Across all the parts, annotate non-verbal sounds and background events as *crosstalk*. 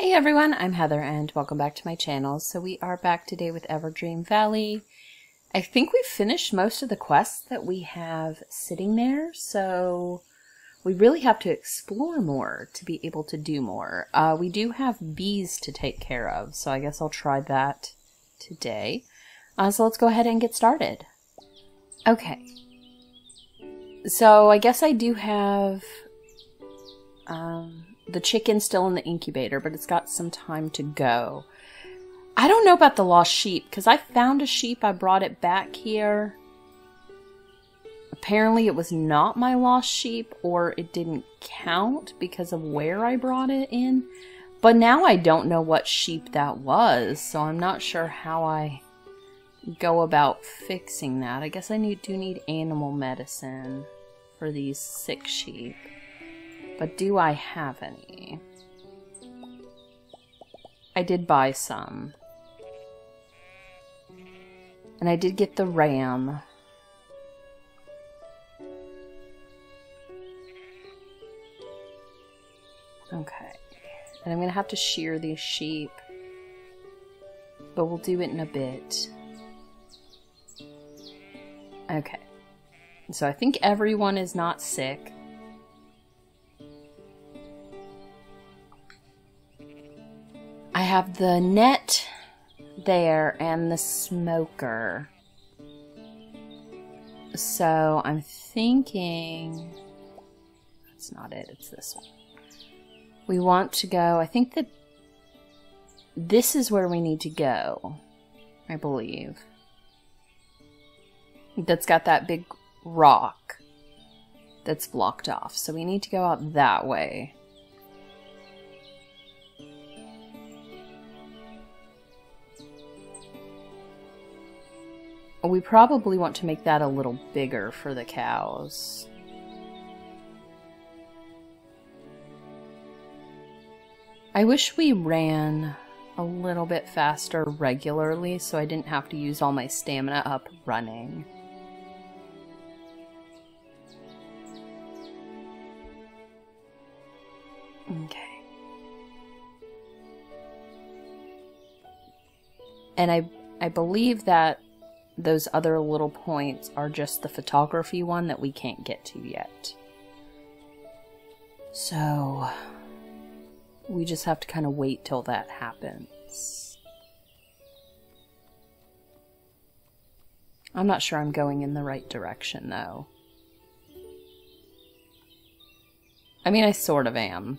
Hey everyone, I'm Heather and welcome back to my channel. So we are back today with Everdream Valley. I think we've finished most of the quests that we have sitting there, so we really have to explore more to be able to do more. Uh, we do have bees to take care of, so I guess I'll try that today. Uh, so let's go ahead and get started. Okay. So I guess I do have um, the chicken still in the incubator, but it's got some time to go. I don't know about the lost sheep, because I found a sheep, I brought it back here. Apparently it was not my lost sheep, or it didn't count because of where I brought it in. But now I don't know what sheep that was, so I'm not sure how I go about fixing that. I guess I need, do need animal medicine for these sick sheep. But do I have any? I did buy some. And I did get the ram. Okay. And I'm going to have to shear these sheep. But we'll do it in a bit. Okay. So I think everyone is not sick. Have the net there and the smoker. So I'm thinking that's not it, it's this one. We want to go, I think that this is where we need to go, I believe. That's got that big rock that's blocked off. So we need to go out that way. We probably want to make that a little bigger for the cows. I wish we ran a little bit faster regularly so I didn't have to use all my stamina up running. Okay. And I I believe that those other little points are just the photography one that we can't get to yet. So, we just have to kind of wait till that happens. I'm not sure I'm going in the right direction, though. I mean, I sort of am.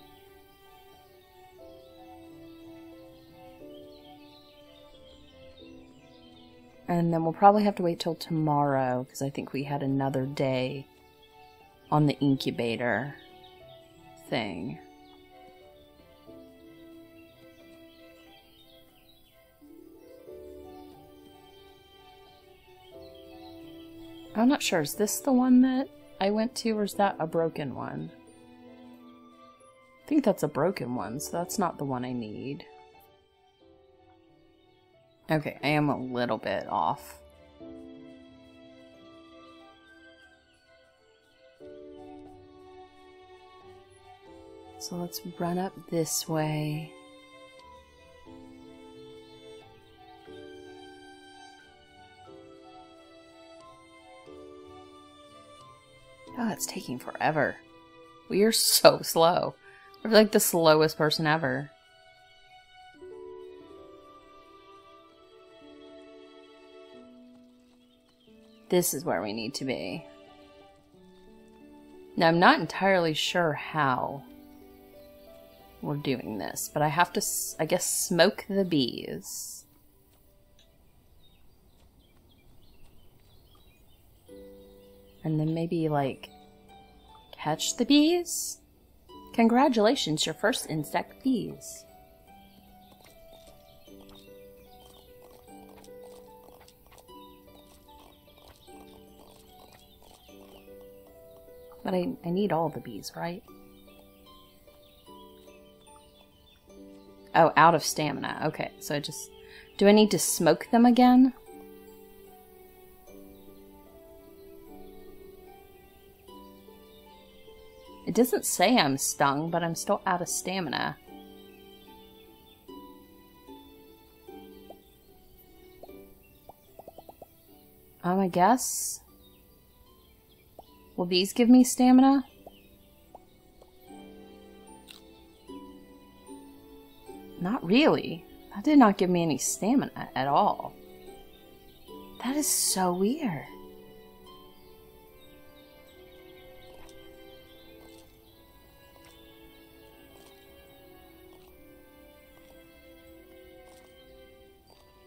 And then we'll probably have to wait till tomorrow because I think we had another day on the incubator thing. I'm not sure. Is this the one that I went to or is that a broken one? I think that's a broken one, so that's not the one I need. Okay, I am a little bit off. So let's run up this way. Oh, it's taking forever. We are so slow. We're like the slowest person ever. This is where we need to be. Now, I'm not entirely sure how we're doing this, but I have to, I guess, smoke the bees. And then maybe, like, catch the bees? Congratulations, your first insect bees. But I, I need all the bees, right? Oh, out of stamina. Okay, so I just... Do I need to smoke them again? It doesn't say I'm stung, but I'm still out of stamina. Um, I guess... Will these give me stamina? Not really. That did not give me any stamina at all. That is so weird.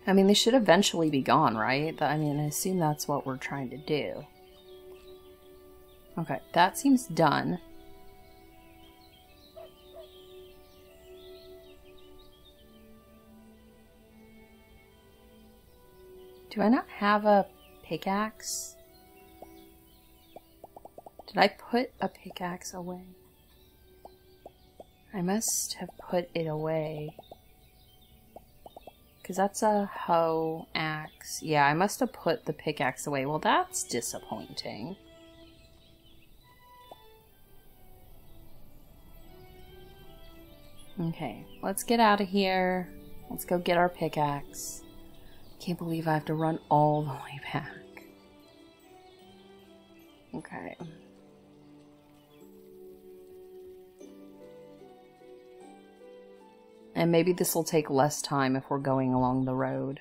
I mean, they should eventually be gone, right? I mean, I assume that's what we're trying to do. Okay, that seems done. Do I not have a pickaxe? Did I put a pickaxe away? I must have put it away. Because that's a hoe axe. Yeah, I must have put the pickaxe away. Well, that's disappointing. Okay, let's get out of here. Let's go get our pickaxe. Can't believe I have to run all the way back. Okay. And maybe this will take less time if we're going along the road.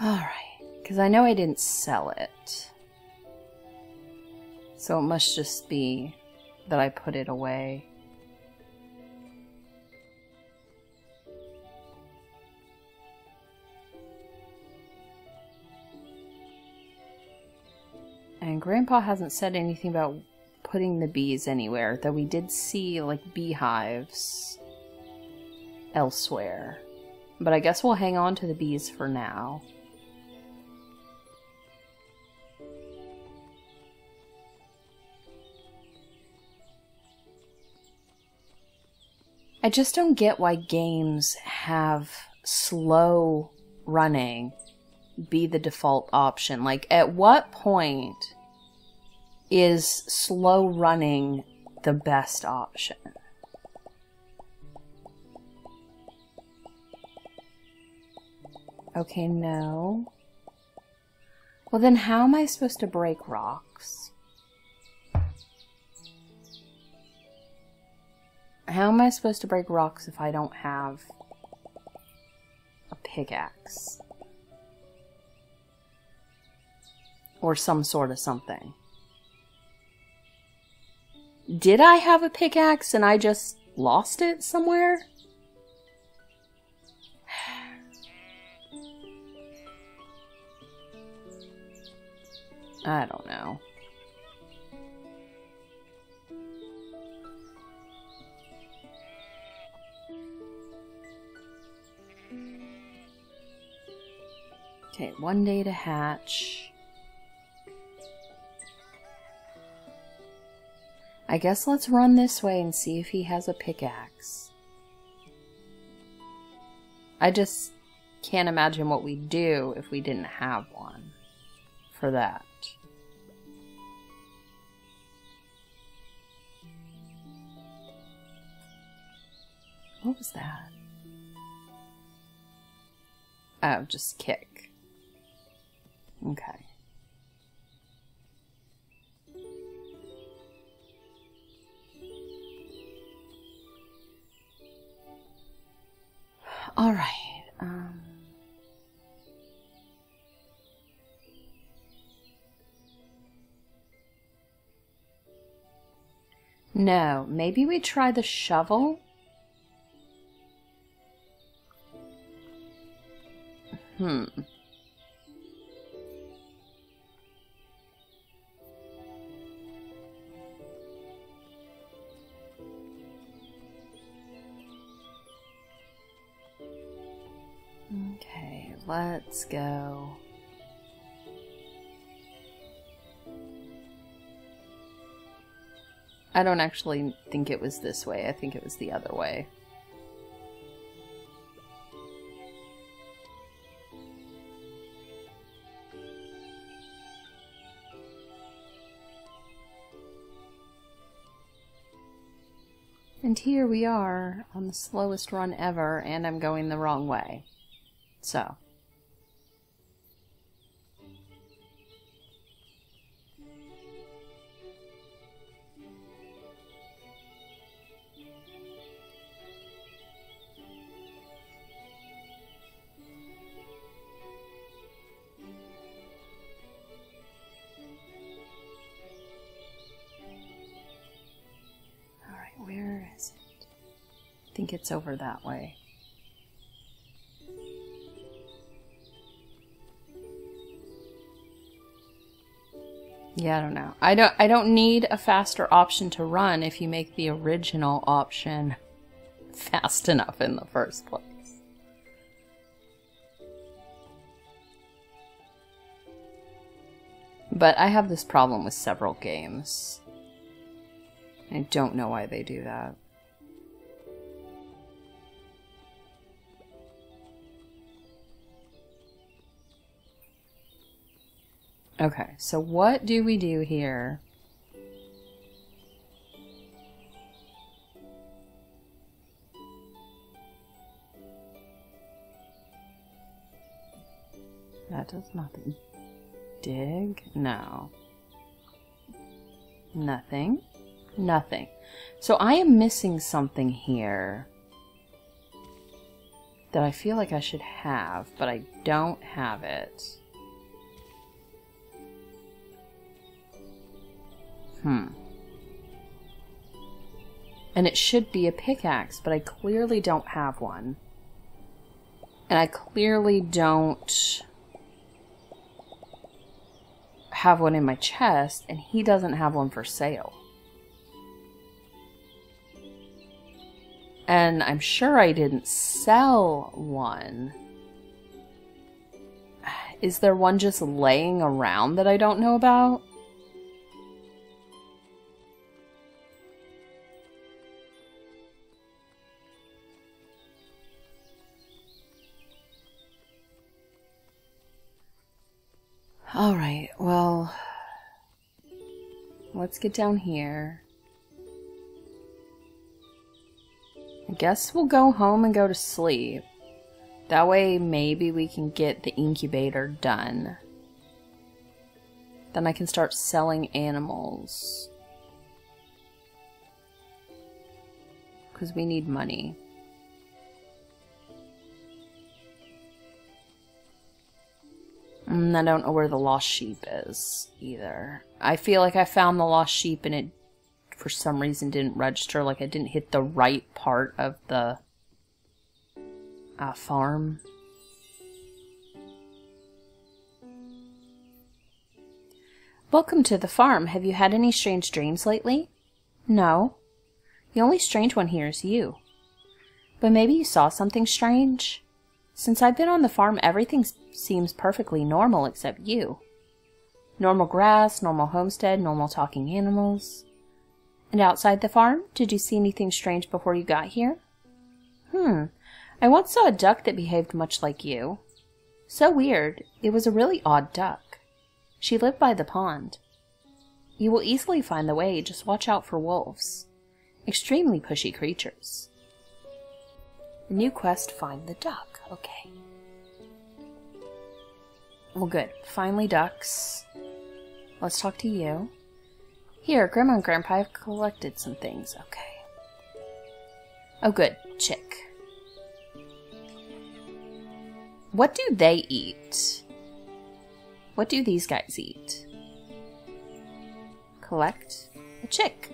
Alright, because I know I didn't sell it. So it must just be that I put it away. And Grandpa hasn't said anything about putting the bees anywhere, though we did see, like, beehives elsewhere. But I guess we'll hang on to the bees for now. I just don't get why games have slow running be the default option. Like, at what point is slow running the best option? Okay, no. Well, then how am I supposed to break rocks? How am I supposed to break rocks if I don't have a pickaxe? Or some sort of something. Did I have a pickaxe and I just lost it somewhere? *sighs* I don't know. Okay, one day to hatch. I guess let's run this way and see if he has a pickaxe. I just can't imagine what we'd do if we didn't have one for that. What was that? Oh, just kick. Okay. All right. Um, no, maybe we try the shovel. Hmm. Let's go. I don't actually think it was this way. I think it was the other way. And here we are on the slowest run ever, and I'm going the wrong way. So. It's over that way. Yeah, I don't know. I don't I don't need a faster option to run if you make the original option *laughs* fast enough in the first place. But I have this problem with several games. I don't know why they do that. Okay, so what do we do here? That does nothing. Dig? No. Nothing. Nothing. So I am missing something here that I feel like I should have, but I don't have it. Hmm. And it should be a pickaxe, but I clearly don't have one. And I clearly don't have one in my chest, and he doesn't have one for sale. And I'm sure I didn't sell one. Is there one just laying around that I don't know about? Alright, well, let's get down here. I guess we'll go home and go to sleep. That way, maybe we can get the incubator done. Then I can start selling animals. Because we need money. And I don't know where the lost sheep is either. I feel like I found the lost sheep and it for some reason didn't register. Like I didn't hit the right part of the uh, farm. Welcome to the farm. Have you had any strange dreams lately? No. The only strange one here is you. But maybe you saw something strange? Since I've been on the farm, everything seems perfectly normal except you. Normal grass, normal homestead, normal talking animals. And outside the farm, did you see anything strange before you got here? Hmm, I once saw a duck that behaved much like you. So weird, it was a really odd duck. She lived by the pond. You will easily find the way, just watch out for wolves. Extremely pushy creatures. New quest, find the duck. Okay. Well, good. Finally, ducks. Let's talk to you. Here, Grandma and Grandpa have collected some things. Okay. Oh, good. Chick. What do they eat? What do these guys eat? Collect a chick.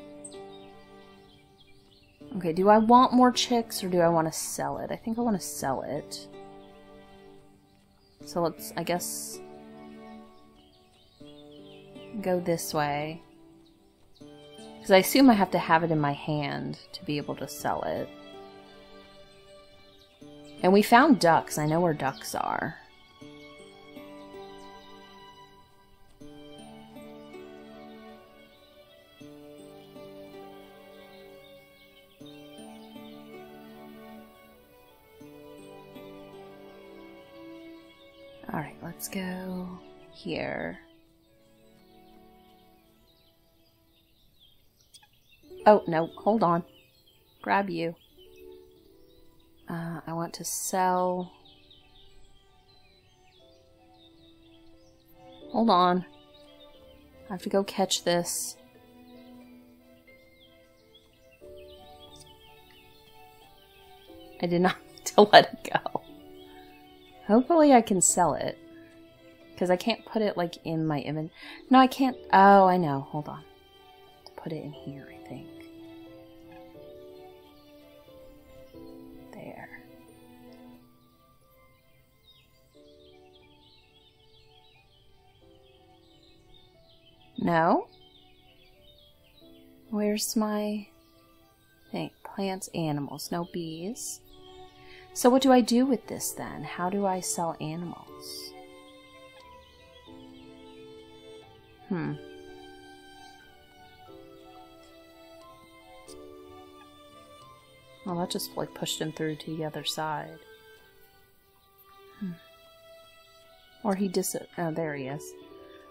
Okay, do I want more chicks or do I want to sell it? I think I want to sell it. So let's, I guess, go this way. Because I assume I have to have it in my hand to be able to sell it. And we found ducks. I know where ducks are. Alright, let's go here. Oh, no, hold on. grab you. Uh, I want to sell. Hold on. I have to go catch this. I did not *laughs* to let it go. Hopefully I can sell it. Because I can't put it, like, in my image. No, I can't. Oh, I know. Hold on. Put it in here, I think. There. No? Where's my thing? Plants, animals, no bees. So what do I do with this then? How do I sell animals? Hmm. Well, that just like pushed him through to the other side. Hmm. Or he dis- oh, there he is.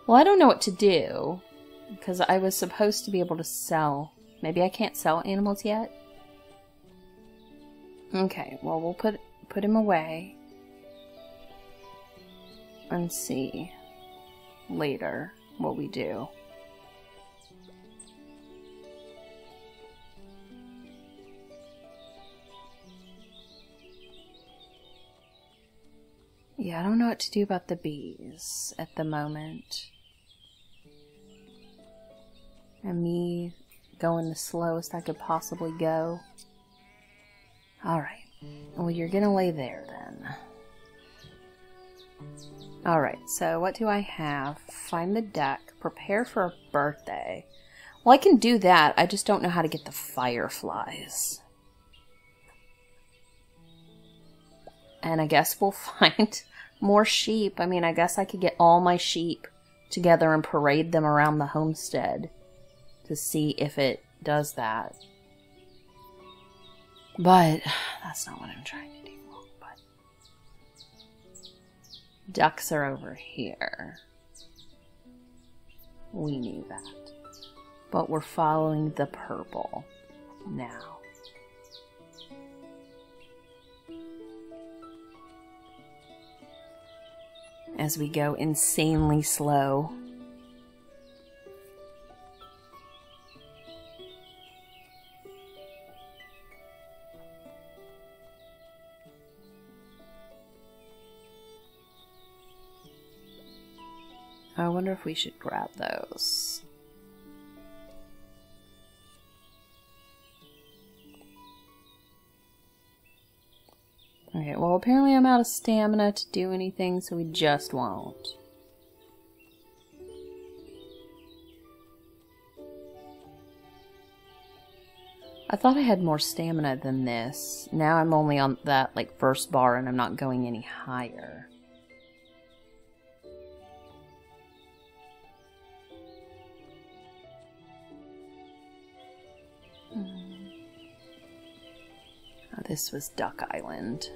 Well, I don't know what to do because I was supposed to be able to sell. Maybe I can't sell animals yet? Okay, well, we'll put put him away and see later what we do. Yeah, I don't know what to do about the bees at the moment. And me going the slowest I could possibly go. Alright. Well, you're gonna lay there then. Alright, so what do I have? Find the deck. Prepare for a birthday. Well, I can do that. I just don't know how to get the fireflies. And I guess we'll *laughs* find more sheep. I mean, I guess I could get all my sheep together and parade them around the homestead to see if it does that. But that's not what I'm trying to do. But ducks are over here. We knew that. But we're following the purple now. As we go insanely slow if we should grab those. Okay, well apparently I'm out of stamina to do anything, so we just won't. I thought I had more stamina than this. Now I'm only on that, like, first bar and I'm not going any higher. This was Duck Island.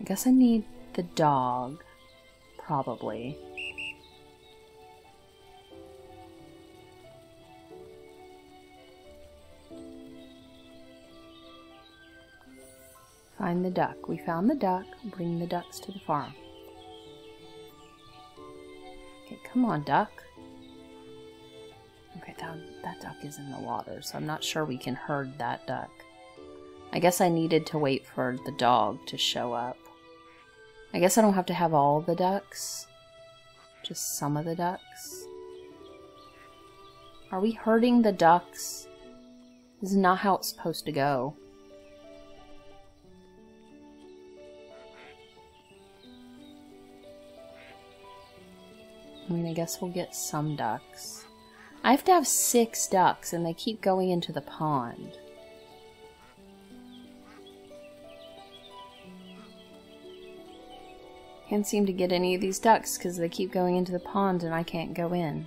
I guess I need the dog, probably. Find the duck. We found the duck. Bring the ducks to the farm. Okay, come on, duck. That, that duck is in the water, so I'm not sure we can herd that duck. I guess I needed to wait for the dog to show up. I guess I don't have to have all the ducks. Just some of the ducks. Are we herding the ducks? This is not how it's supposed to go. I mean, I guess we'll get some ducks. I have to have six ducks, and they keep going into the pond. Can't seem to get any of these ducks because they keep going into the pond and I can't go in.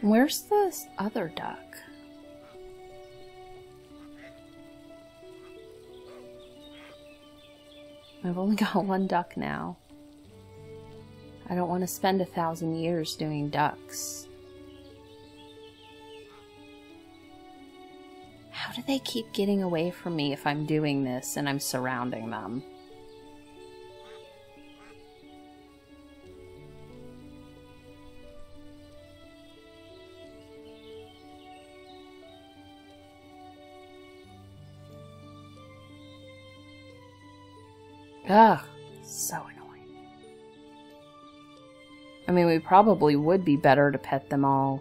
Where's this other duck? I've only *laughs* got one duck now. I don't want to spend a thousand years doing ducks. How do they keep getting away from me if I'm doing this and I'm surrounding them? Ugh, I mean, we probably would be better to pet them all.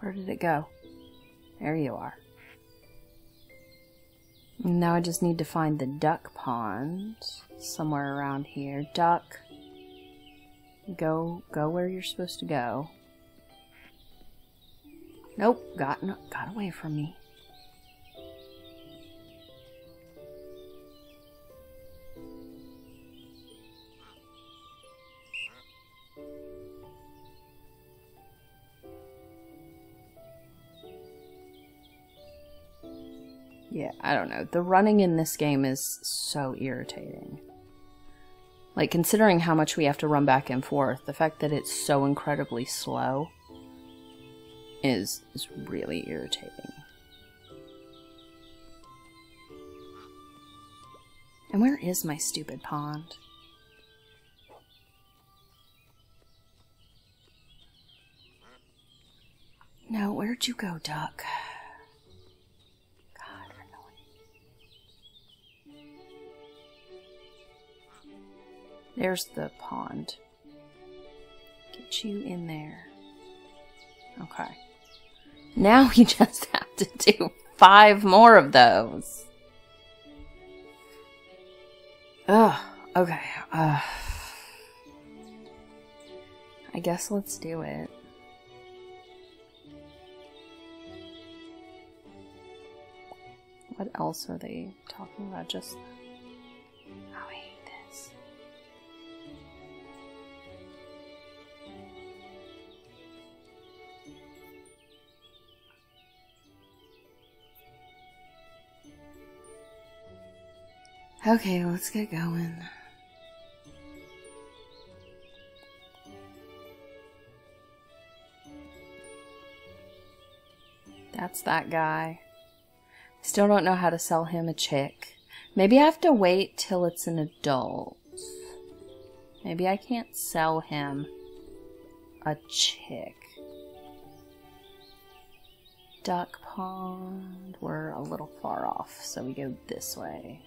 Where did it go? There you are. Now I just need to find the duck pond somewhere around here. Duck, go go where you're supposed to go. Nope, got got away from me. I don't know. The running in this game is so irritating. Like, considering how much we have to run back and forth, the fact that it's so incredibly slow is, is really irritating. And where is my stupid pond? No, where'd you go, duck? There's the pond. Get you in there. Okay. Now we *laughs* just have to do five more of those. Ugh, okay. Uh, I guess let's do it. What else are they talking about? Just. Okay, let's get going. That's that guy. Still don't know how to sell him a chick. Maybe I have to wait till it's an adult. Maybe I can't sell him a chick. Duck pond. We're a little far off, so we go this way.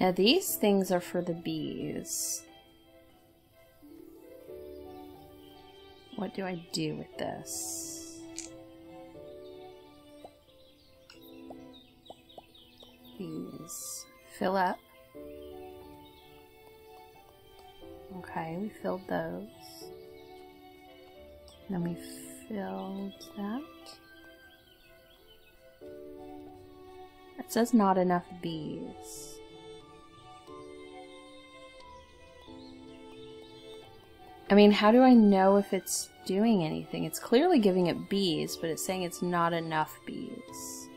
Now these things are for the bees. What do I do with this? These fill up. Okay, we filled those. Then we filled that. It says not enough bees. I mean, how do I know if it's doing anything? It's clearly giving it bees, but it's saying it's not enough bees.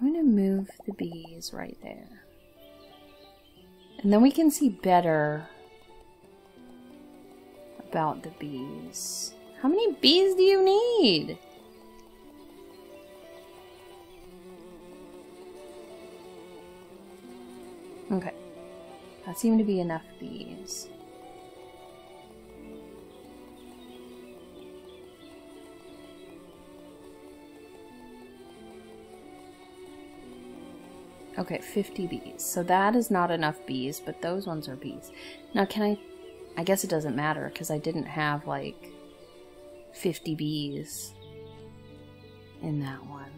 I'm going to move the bees right there. And then we can see better about the bees. How many bees do you need? That seemed to be enough bees. Okay, 50 bees. So that is not enough bees, but those ones are bees. Now, can I... I guess it doesn't matter, because I didn't have, like, 50 bees in that one.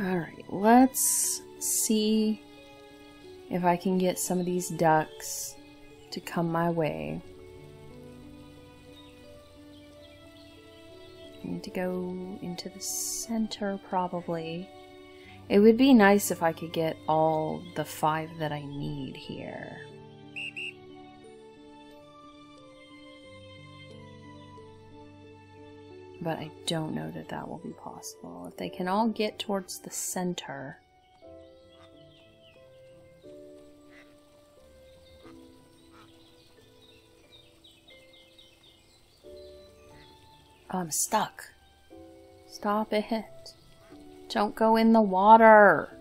Alright, let's see if I can get some of these ducks to come my way. I need to go into the center probably. It would be nice if I could get all the five that I need here. But I don't know that that will be possible. If they can all get towards the center... Oh, I'm stuck. Stop it. Don't go in the water.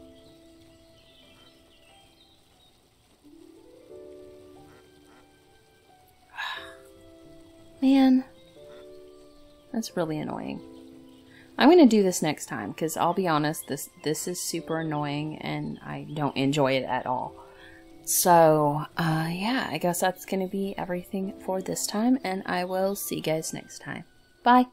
*sighs* Man, that's really annoying. I'm going to do this next time because I'll be honest, this this is super annoying and I don't enjoy it at all. So, uh, yeah, I guess that's going to be everything for this time and I will see you guys next time. Bye.